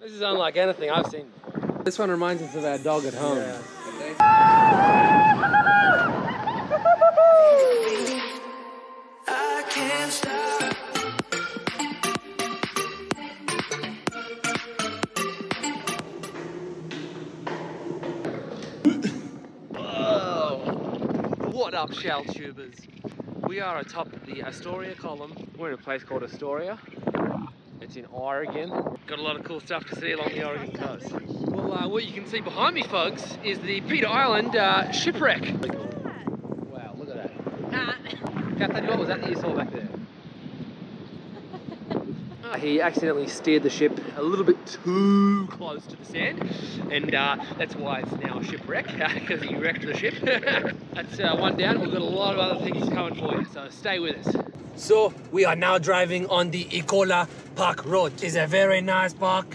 This is unlike anything I've seen. This one reminds us of our dog at home. I can't stop. What up, ShalTubers? We are atop the Astoria column. We're in a place called Astoria. It's in Oregon. Got a lot of cool stuff to see along the Oregon coast. Well, uh, what you can see behind me, folks, is the Peter Iredale uh, shipwreck. Wow, look at that. Kathleen, what was that that you saw back there? Uh, he accidentally steered the ship a little bit too close to the sand, and uh, that's why it's now a shipwreck because he wrecked the ship. that's uh, one down. We've got a lot of other things coming for you, so stay with us. So we are now driving on the Ecola Park Road. It's a very nice park,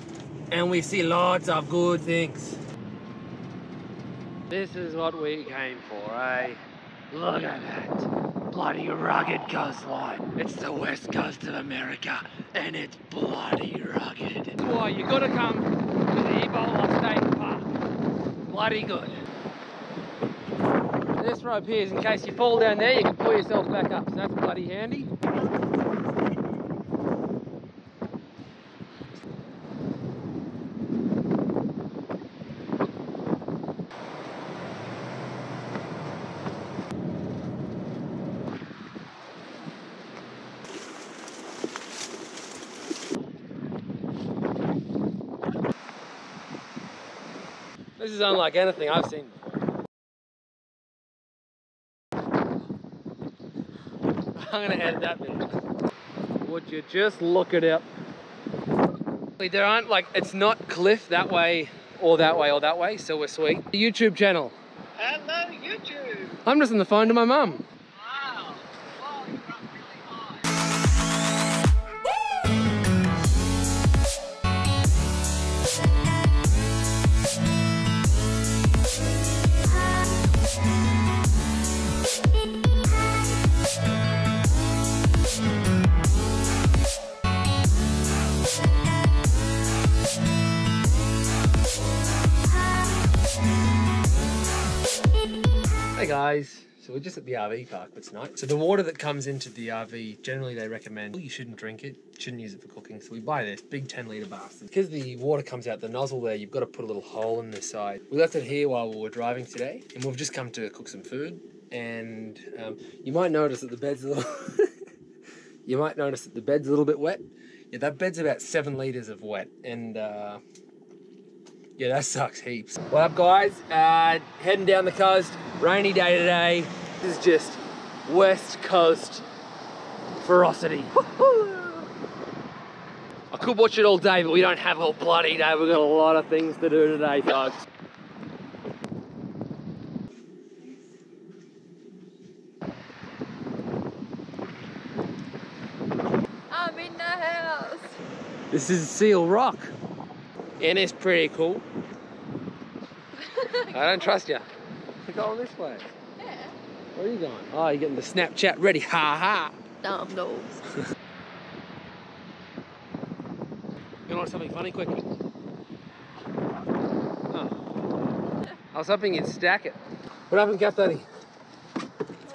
and we see lots of good things. This is what we came for, eh? Look at that. Bloody rugged coastline. It's the west coast of America and it's bloody rugged. That's why you gotta come to the Ecola State Park. Bloody good. This rope here is in case you fall down there, you can pull yourself back up. So that's bloody handy. This is unlike anything I've seen. I'm gonna edit that bit. Would you just look it up? There aren't like, it's not cliff that way or that way or that way, so we're sweet. The YouTube channel. Hello, YouTube. I'm just on the phone to my mum. So we're just at the RV park for tonight. So the water that comes into the RV, generally they recommend you shouldn't drink it, shouldn't use it for cooking. So we buy this big 10 litre bastard. Because the water comes out the nozzle there, you've got to put a little hole in the side. We left it here while we were driving today, and we've just come to cook some food. And um, you might notice that the bed's a little. you might notice that the bed's a little bit wet. Yeah, that bed's about seven litres of wet, and uh, yeah, that sucks heaps. What up, guys? Uh, heading down the coast. Rainy day today. This is just West Coast ferocity. I could watch it all day, but we don't have all bloody day. We've got a lot of things to do today, folks. I'm in the house. This is Seal Rock. And it's pretty cool. I don't trust you. We're going this way. Yeah. Where are you going? Oh, you're getting the Snapchat ready. Ha ha. Dumb nose. You want something funny quick? Oh. I was hoping you'd stack it. What happened, Kathleen?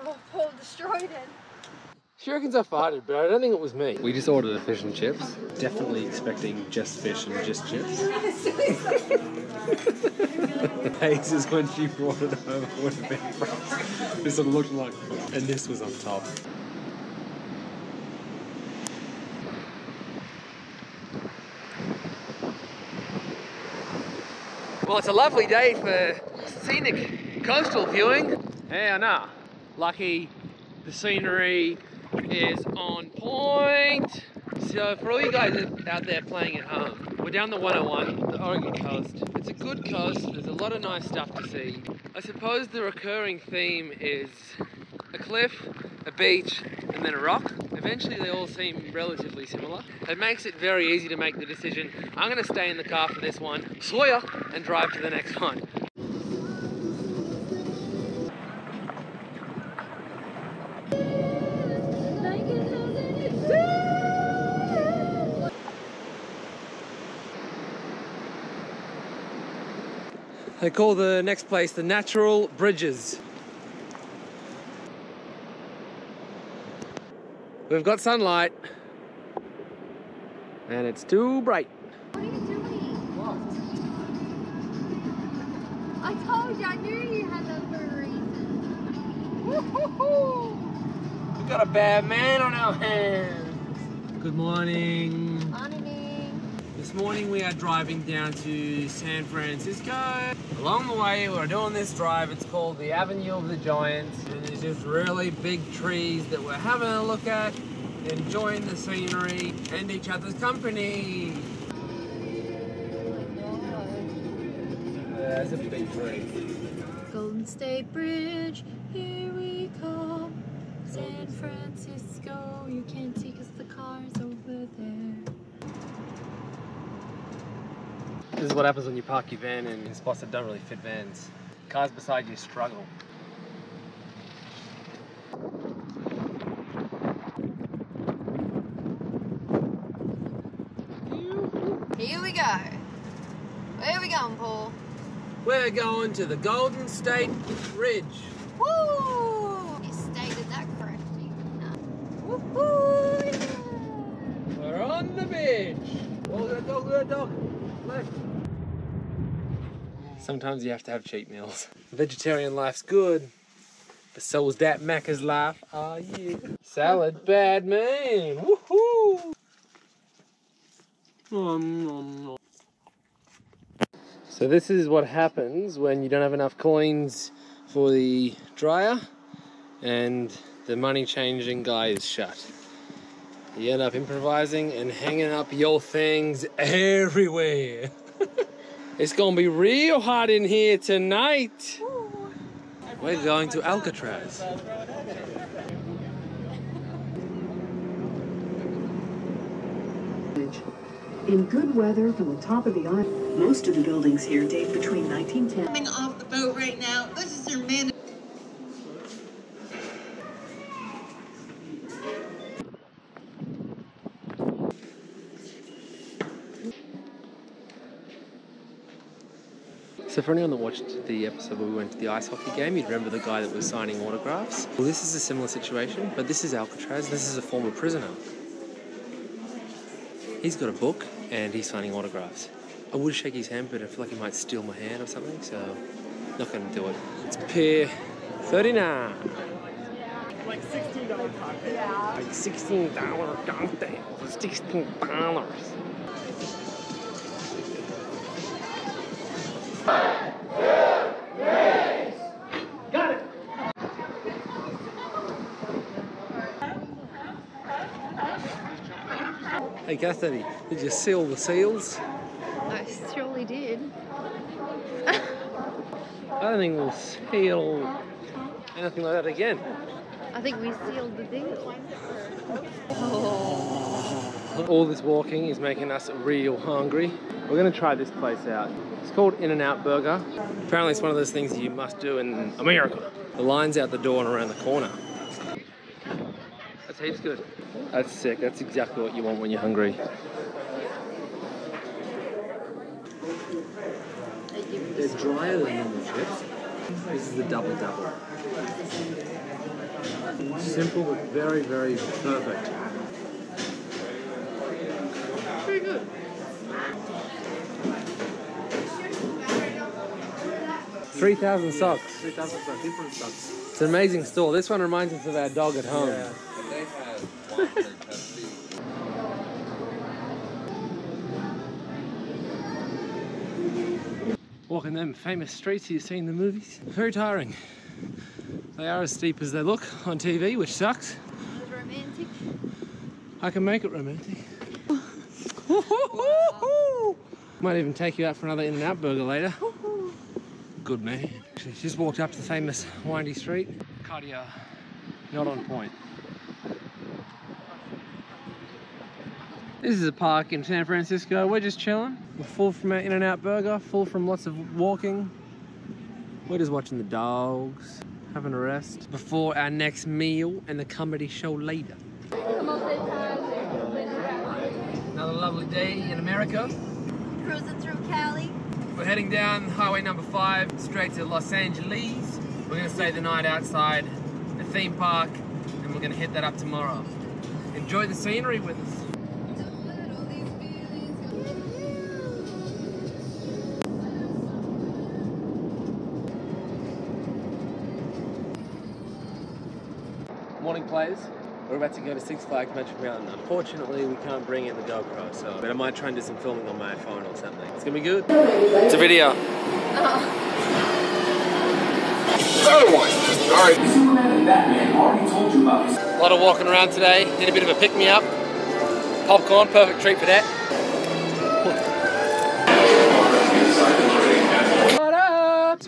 Oh, Paul destroyed it. She reckons I farted, but I don't think it was me. We just ordered a fish and chips. Definitely expecting just fish and just chips. Hayes is when she brought it home would have been fries. This would have looked like and this was on top. Well, it's a lovely day for scenic coastal viewing. Yeah, I know. Lucky the scenery is on point. So for all you guys out there playing at home, we're down the 101, the Oregon coast. It's a good coast, there's a lot of nice stuff to see. I suppose the recurring theme is a cliff, a beach, and then a rock. Eventually they all seem relatively similar. It makes it very easy to make the decision, I'm gonna stay in the car for this one, Sawyer, and drive to the next one. They call the next place the Natural Bridges. We've got sunlight. And it's too bright. What are you doing? What? I told you, I knew you had that for a reason. We've got a bad man on our hands. Good morning. Morning. This morning we are driving down to San Francisco. Along the way we're doing this drive. It's called the Avenue of the Giants. And there's just really big trees that we're having a look at, enjoying the scenery and each other's company. There's a big tree. Golden State Bridge, here we come. San Francisco, you can't see because the car's over there. This is what happens when you park your van in spots that don't really fit vans. Cars beside you struggle. Here we go. Where are we going, Paul? We're going to the Golden State Bridge. Woo! You stated that correctly. No. Woohoo! Yeah. We're on the bridge. Oh, that dog, that dog. Sometimes you have to have cheat meals. Vegetarian life's good, but so is that Macca's life. Oh yeah. Salad, bad man. Woohoo! Nom, nom, nom. So this is what happens when you don't have enough coins for the dryer and the money changing guy is shut. You end up improvising and hanging up your things everywhere. it's gonna be real hot in here tonight. We're going to Alcatraz. In good weather from the top of the island, most of the buildings here date between 1910 coming off the boat right now. This is your man. So for anyone that watched the episode where we went to the ice hockey game, you'd remember the guy that was signing autographs. Well, this is a similar situation, but this is Alcatraz. This is a former prisoner. He's got a book and he's signing autographs. I would shake his hand, but I feel like he might steal my hand or something, so not going to do it. It's Pier 39. Like $16 cocktail. Like $16 cocktail for $16. Hey Cassidy, did you seal the seals? I surely did. I don't think we'll seal anything like that again. I think we sealed the deal. Oh. All this walking is making us real hungry. We're gonna try this place out. It's called In-N-Out Burger. Apparently, it's one of those things you must do in America. The line's out the door and around the corner. That's heaps good. That's sick. That's exactly what you want when you're hungry. They're drier than normal chips. This is the double double. Simple but very, very perfect. Pretty good. Three thousand socks. 3,000 socks, different socks. It's an amazing store. This one reminds us of our dog at home. But Walking them famous streets you've seen in the movies. Very tiring. They are as steep as they look on TV, which sucks. It romantic. I can make it romantic. Might even take you out for another In-N-Out burger later. Good man. Actually, just walked up to the famous windy street. Cardio, not on point. This is a park in San Francisco. We're just chilling. We're full from our In-N-Out burger, full from lots of walking. We're just watching the dogs, having a rest before our next meal and the comedy show later. Another lovely day in America. Cruising through Cali. We're heading down highway number five, straight to Los Angeles. We're gonna stay the night outside the theme park, and we're gonna hit that up tomorrow. Enjoy the scenery with us. Morning, players. We're about to go to Six Flags Magic Mountain. Unfortunately, we can't bring in the GoPro, so but I might try and do some filming on my phone or something. It's gonna be good. It's a video. Another one. All right. A lot of walking around today. Did a bit of a pick me up. Popcorn, perfect treat for that.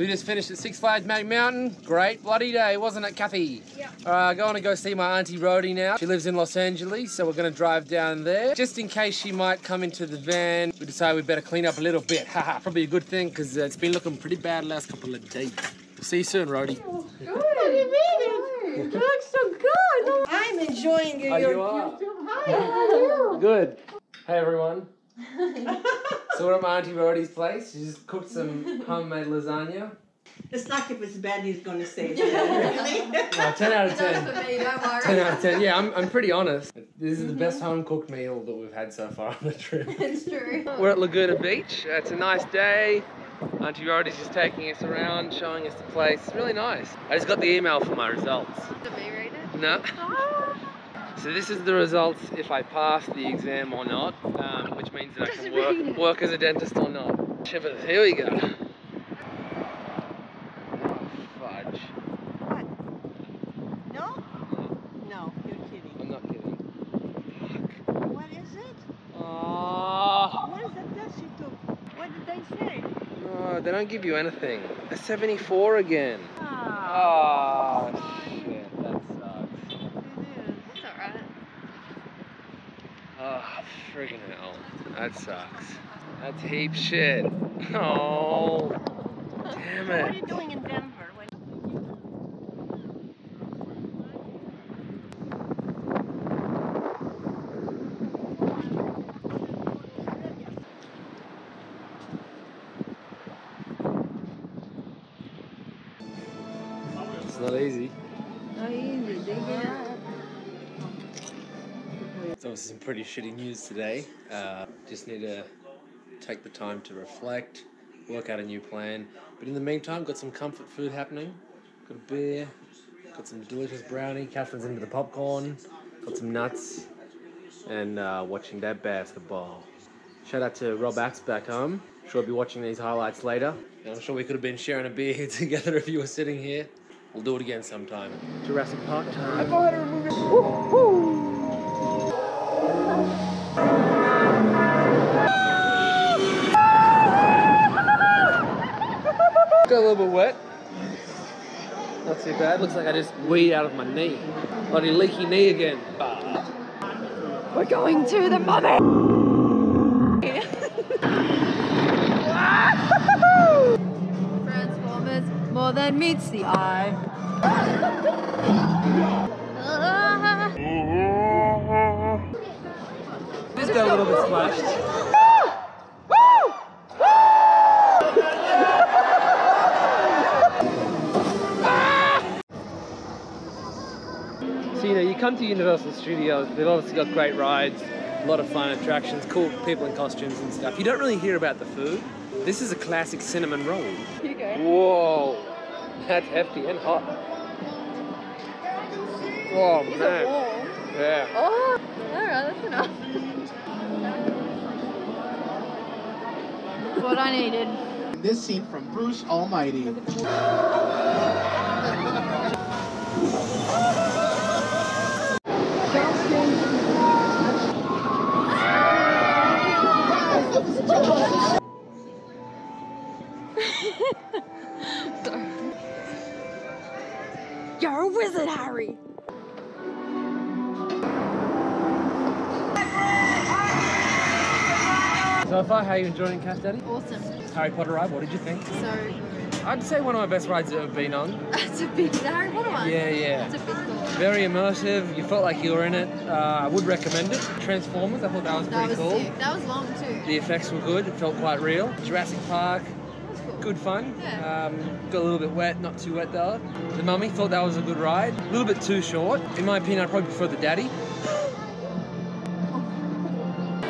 We just finished at Six Flags Magic Mountain. Great bloody day, wasn't it, Kathy? Yeah. Uh, going to go see my auntie Rhodey now. She lives in Los Angeles, so we're going to drive down there. Just in case she might come into the van, we decided we better clean up a little bit. Haha, probably a good thing because uh, it's been looking pretty bad last couple of days. We'll see you soon, Rhodey. You look so good. I'm enjoying your. Oh, your you are? Hi, how are you? Good. Hey everyone. so we're at my auntie Rhodey's place. She just cooked some homemade lasagna. It's not if it's bad he's going to say that. Really? No, 10 out of 10. for me, don't worry. 10 out of 10. Yeah, I'm, I'm pretty honest. This is the best home cooked meal that we've had so far on the trip. It's true. We're at Laguna Beach. Uh, It's a nice day. Auntie Rhodey's just taking us around, showing us the place. It's really nice. I just got the email for my results. The B rated? No. So this is the results if I pass the exam or not, um, which means that I can work, work as a dentist or not. Shivers, here we go. Fudge. No? No, you're kidding. I'm not kidding. What is it? Oh, What is the test you took? What did they say? no, they don't give you anything. A 74 again. Ah, Oh, shit, that sucks. it is. It's alright. Oh, friggin' hell. That sucks. That's heap shit. Oh, damn it. What are you doing in Denver? It's obviously some pretty shitty news today. Uh, just need to take the time to reflect, work out a new plan. But in the meantime, got some comfort food happening. Got a beer, got some delicious brownie. Catherine's into the popcorn, got some nuts, and uh, watching that basketball. Shout out to Rob Axe back home. Sure, I'll be watching these highlights later. And I'm sure we could have been sharing a beer here together if you were sitting here. We'll do it again sometime. Jurassic Park time. Too bad. Looks like I just weed out of my knee. Bloody leaky knee again. Ah. We're going to the mummy! Transformers, more than meets the eye. Just got a little bit splashed. Come to Universal Studios. They've obviously got great rides, a lot of fun attractions, cool people in costumes and stuff. You don't really hear about the food. This is a classic cinnamon roll. You go. Whoa, that's hefty and hot. Oh man, yeah. Oh, alright, that's enough. what I needed. This scene from Bruce Almighty. Far, how are you enjoying Cash Daddy? Awesome. Harry Potter ride, what did you think? So, I'd say one of my best rides I've been on. it's a big Harry Potter one. Yeah, yeah. It's a big cool. Very immersive. You felt like you were in it. Uh, I would recommend it. Transformers. I thought that was That pretty was cool. sick. That was long too. The effects were good. It felt quite real. Jurassic Park. Cool. Good fun. Yeah. Um, got a little bit wet, not too wet though. The mummy thought that was a good ride. A little bit too short. In my opinion, I'd probably prefer the daddy.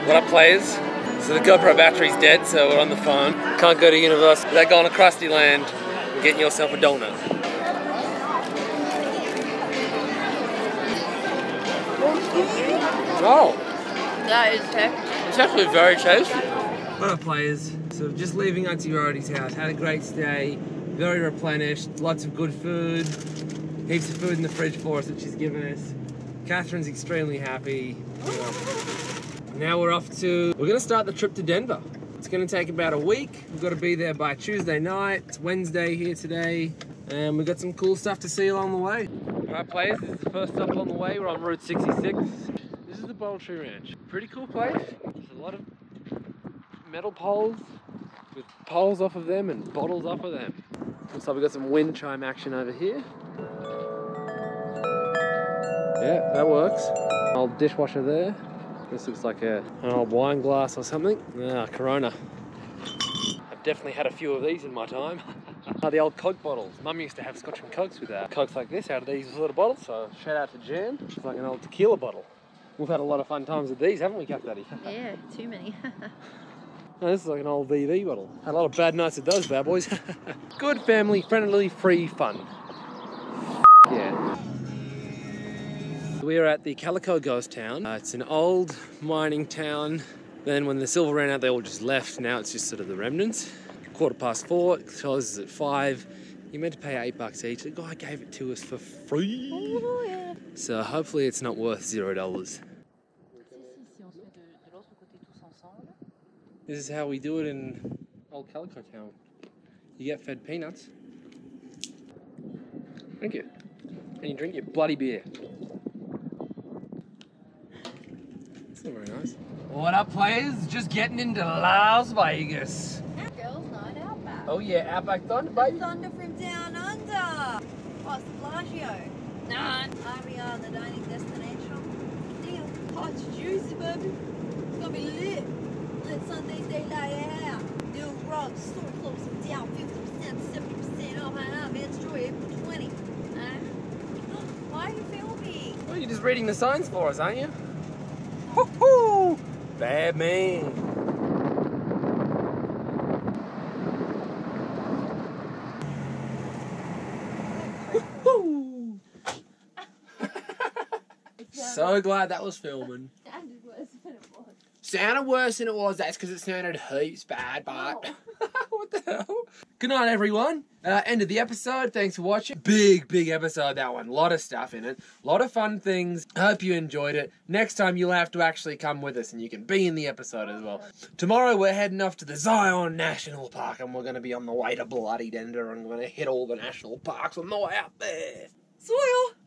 What up, players? So the GoPro battery's dead, so we're on the phone. Can't go to Universal without going to Krusty Land and getting yourself a donut. Oh, That is heck. it's actually very tasty. What up, players? So just leaving Auntie Rority's house. Had a great stay. Very replenished. Lots of good food. Heaps of food in the fridge for us that she's given us. Catherine's extremely happy. Now we're off to. We're gonna start the trip to Denver. It's gonna take about a week. We've got to be there by Tuesday night. It's Wednesday here today, and we've got some cool stuff to see along the way. All right, players. This is the first stop on the way. We're on Route 66. This is the Bottle Tree Ranch. Pretty cool place. There's a lot of metal poles with poles off of them and bottles off of them. Looks like we've got some wind chime action over here. Yeah, that works. Old dishwasher there. This looks like a, an old wine glass or something. Ah, Corona. I've definitely had a few of these in my time. Ah, the old Coke bottles. Mum used to have Scotch and Cokes with that. Cokes like this out of these little bottles. So shout out to Jan. It's like an old tequila bottle. We've had a lot of fun times with these, haven't we, Cap Daddy? Yeah, too many. No, this is like an old VV bottle. Had a lot of bad nights with those bad boys. Good family, friendly, free fun. We're at the Calico Ghost Town. Uh, it's an old mining town. Then when the silver ran out, they all just left. Now it's just sort of the remnants. Quarter past four, it closes at five. You meant to pay eight bucks each. The guy gave it to us for free. oh, yeah. So hopefully it's not worth zero dollars. This is how we do it in old Calico Town. You get fed peanuts. Thank you. And you drink your bloody beer. That's not very nice. What up, players? Just getting into Las Vegas. Girls night out back. Oh yeah, Outback Thunder, baby. Thunder from down under. Oh, it's Bellagio. Nah. Are we on the dining destination? Deal. Oh, it's juicy, baby. It's gonna be lit. Lit Sundays, they light it out. New rug, store closing down 50%, 70% off. And I'm Enjoy April 20. Huh? Why are you filming? Well, you're just reading the signs for us, aren't you? Bad man. So glad that was filming. Sounded worse than it was. Sounded worse than it was. That's because it sounded heaps bad, but oh. what the hell? Good night, everyone. Uh, end of the episode. Thanks for watching. Big, big episode. That one. A lot of stuff in it. A lot of fun things. Hope you enjoyed it. Next time you'll have to actually come with us, and you can be in the episode as well. Tomorrow we're heading off to the Zion National Park, and we're going to be on the way to Bloody Denver, and we're going to hit all the national parks on the way out there. Ya.